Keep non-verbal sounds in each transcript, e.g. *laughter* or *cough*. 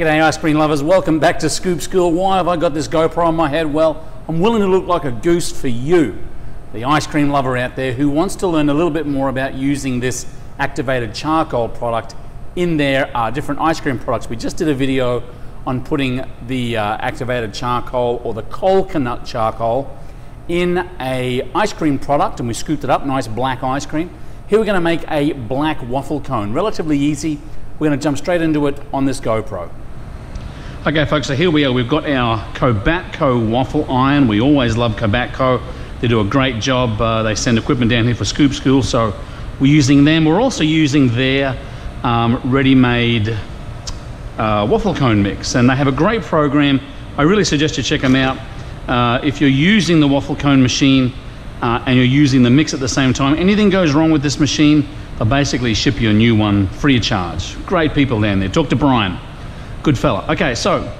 G'day ice cream lovers, welcome back to Scoop School. Why have I got this GoPro on my head? Well, I'm willing to look like a goose for you, the ice cream lover out there who wants to learn a little bit more about using this activated charcoal product in their uh, different ice cream products. We just did a video on putting the uh, activated charcoal or the coconut charcoal in a ice cream product and we scooped it up, nice black ice cream. Here we're gonna make a black waffle cone, relatively easy. We're gonna jump straight into it on this GoPro. Okay folks, so here we are. We've got our Kobatco waffle iron. We always love Kobatco. They do a great job. Uh, they send equipment down here for Scoop School, so we're using them. We're also using their um, ready-made uh, waffle cone mix, and they have a great program. I really suggest you check them out. Uh, if you're using the waffle cone machine uh, and you're using the mix at the same time, anything goes wrong with this machine, they'll basically ship you a new one free of charge. Great people down there. Talk to Brian. Good fella. Okay, so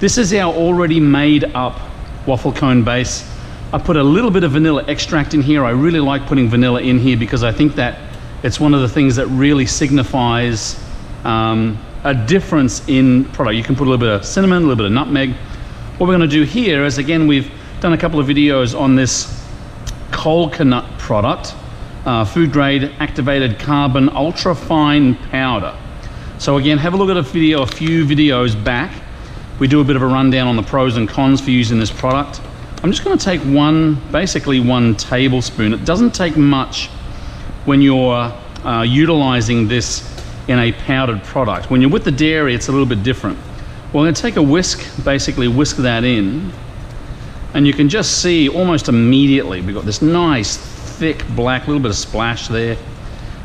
this is our already made up waffle cone base. I put a little bit of vanilla extract in here. I really like putting vanilla in here because I think that it's one of the things that really signifies um, a difference in product. You can put a little bit of cinnamon, a little bit of nutmeg, what we're going to do here is again, we've done a couple of videos on this coconut product, uh, food grade activated carbon ultra fine powder. So again, have a look at a video, a few videos back. We do a bit of a rundown on the pros and cons for using this product. I'm just going to take one, basically one tablespoon. It doesn't take much when you're uh, utilizing this in a powdered product. When you're with the dairy, it's a little bit different. Well, I'm going to take a whisk, basically whisk that in, and you can just see almost immediately we've got this nice thick black, little bit of splash there.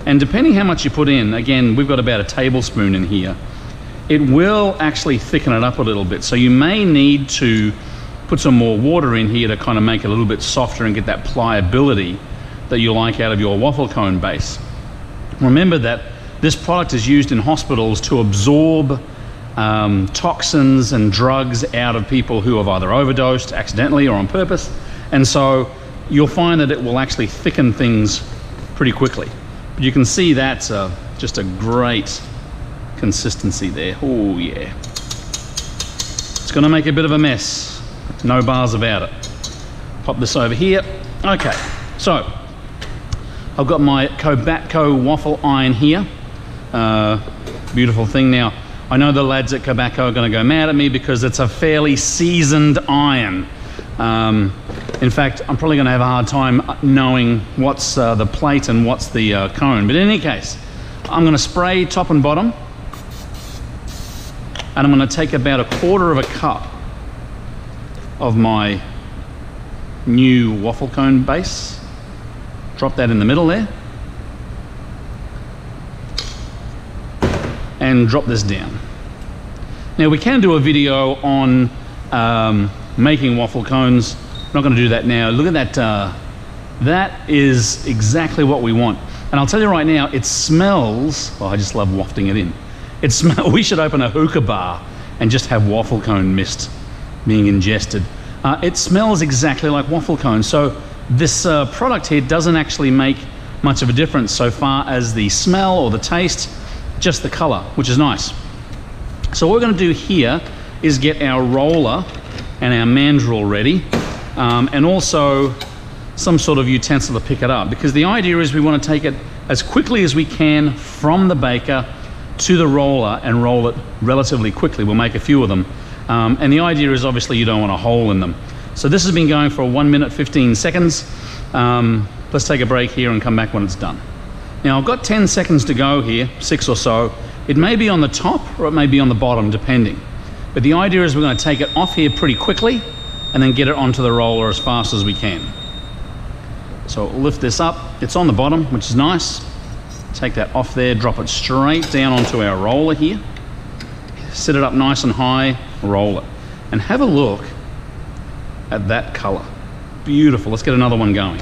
And depending how much you put in, again, we've got about a tablespoon in here, it will actually thicken it up a little bit. So you may need to put some more water in here to kind of make it a little bit softer and get that pliability that you like out of your waffle cone base. Remember that this product is used in hospitals to absorb um, toxins and drugs out of people who have either overdosed accidentally or on purpose. And so you'll find that it will actually thicken things pretty quickly. You can see that's a, just a great consistency there. Oh yeah. It's gonna make a bit of a mess. No bars about it. Pop this over here. Okay, so I've got my Kobatco waffle iron here. Uh, beautiful thing now. I know the lads at Kobatco are going to go mad at me because it's a fairly seasoned iron. Um, in fact, I'm probably going to have a hard time knowing what's uh, the plate and what's the uh, cone. But in any case, I'm going to spray top and bottom. And I'm going to take about a quarter of a cup of my new waffle cone base. Drop that in the middle there. and drop this down. Now we can do a video on um, making waffle cones. I'm not going to do that now. Look at that. Uh, that is exactly what we want. And I'll tell you right now, it smells, well, I just love wafting it in. It smell, *laughs* we should open a hookah bar and just have waffle cone mist being ingested. Uh, it smells exactly like waffle cone. So this uh, product here doesn't actually make much of a difference so far as the smell or the taste just the color, which is nice. So what we're going to do here is get our roller and our mandrel ready, um, and also some sort of utensil to pick it up, because the idea is we want to take it as quickly as we can from the baker to the roller and roll it relatively quickly. We'll make a few of them. Um, and the idea is obviously you don't want a hole in them. So this has been going for 1 minute 15 seconds. Um, let's take a break here and come back when it's done. Now I've got 10 seconds to go here, six or so. It may be on the top or it may be on the bottom, depending. But the idea is we're going to take it off here pretty quickly and then get it onto the roller as fast as we can. So lift this up. It's on the bottom, which is nice. Take that off there, drop it straight down onto our roller here. Set it up nice and high, roll it. And have a look at that color. Beautiful. Let's get another one going.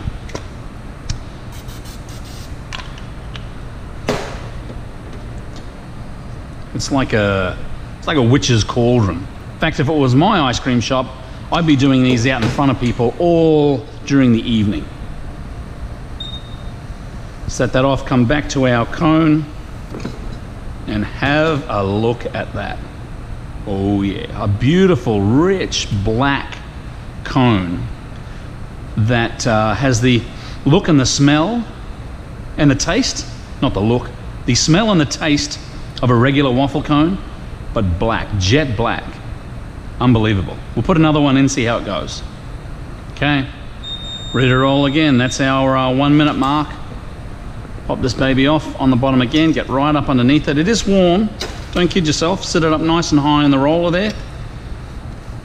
It's like a, it's like a witch's cauldron. In fact, if it was my ice cream shop, I'd be doing these out in front of people all during the evening. Set that off, come back to our cone, and have a look at that. Oh yeah, a beautiful, rich black cone that uh, has the look and the smell and the taste, not the look, the smell and the taste of a regular waffle cone, but black, jet black. Unbelievable. We'll put another one in, see how it goes. Okay, ready to roll again. That's our uh, one minute mark. Pop this baby off on the bottom again, get right up underneath it. It is warm, don't kid yourself. Sit it up nice and high in the roller there.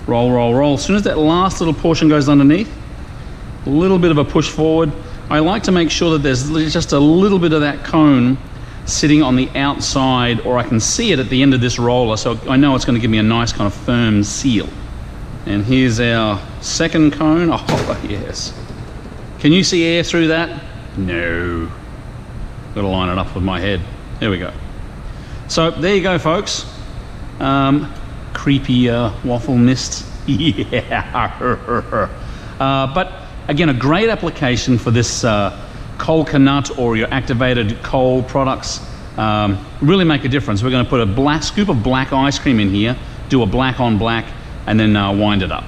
Roll, roll, roll. As soon as that last little portion goes underneath, a little bit of a push forward. I like to make sure that there's just a little bit of that cone sitting on the outside or I can see it at the end of this roller so I know it's going to give me a nice kind of firm seal. And here's our second cone. Oh *laughs* yes. Can you see air through that? No. Got to line it up with my head. There we go. So there you go folks. Um, creepy uh, waffle mist. *laughs* yeah. *laughs* Uh, but again, a great application for this uh, coconut or your activated coal products um, really make a difference. We're going to put a black scoop of black ice cream in here, do a black on black, and then uh, wind it up.